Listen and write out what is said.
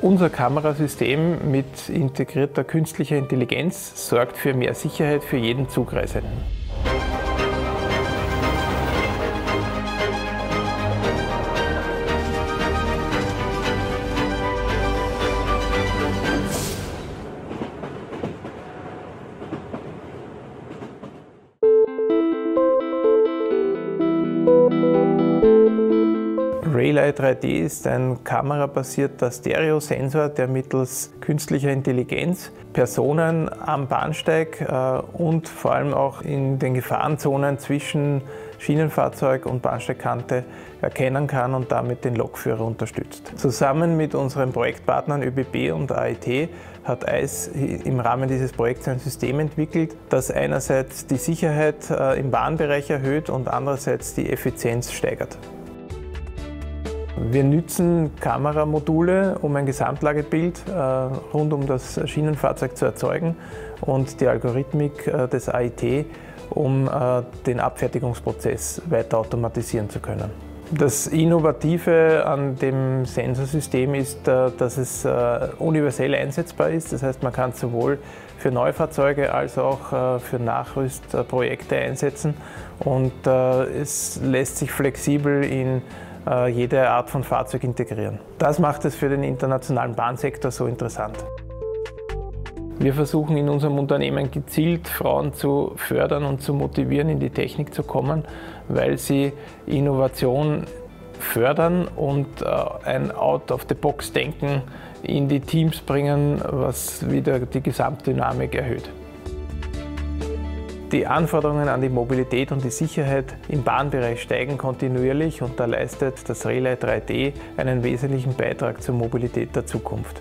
Unser Kamerasystem mit integrierter künstlicher Intelligenz sorgt für mehr Sicherheit für jeden Zugreisenden. Relay 3D ist ein kamerabasierter Stereosensor, der mittels künstlicher Intelligenz Personen am Bahnsteig äh, und vor allem auch in den Gefahrenzonen zwischen Schienenfahrzeug und Bahnsteigkante erkennen kann und damit den Lokführer unterstützt. Zusammen mit unseren Projektpartnern ÖBB und AIT hat EIS im Rahmen dieses Projekts ein System entwickelt, das einerseits die Sicherheit äh, im Bahnbereich erhöht und andererseits die Effizienz steigert. Wir nutzen Kameramodule, um ein Gesamtlagebild äh, rund um das Schienenfahrzeug zu erzeugen und die Algorithmik äh, des AIT, um äh, den Abfertigungsprozess weiter automatisieren zu können. Das Innovative an dem Sensorsystem ist, dass es universell einsetzbar ist. Das heißt, man kann es sowohl für Neufahrzeuge als auch für Nachrüstprojekte einsetzen und es lässt sich flexibel in jede Art von Fahrzeug integrieren. Das macht es für den internationalen Bahnsektor so interessant. Wir versuchen in unserem Unternehmen gezielt Frauen zu fördern und zu motivieren, in die Technik zu kommen, weil sie Innovation fördern und äh, ein Out-of-the-Box-Denken in die Teams bringen, was wieder die Gesamtdynamik erhöht. Die Anforderungen an die Mobilität und die Sicherheit im Bahnbereich steigen kontinuierlich und da leistet das Relay 3D einen wesentlichen Beitrag zur Mobilität der Zukunft.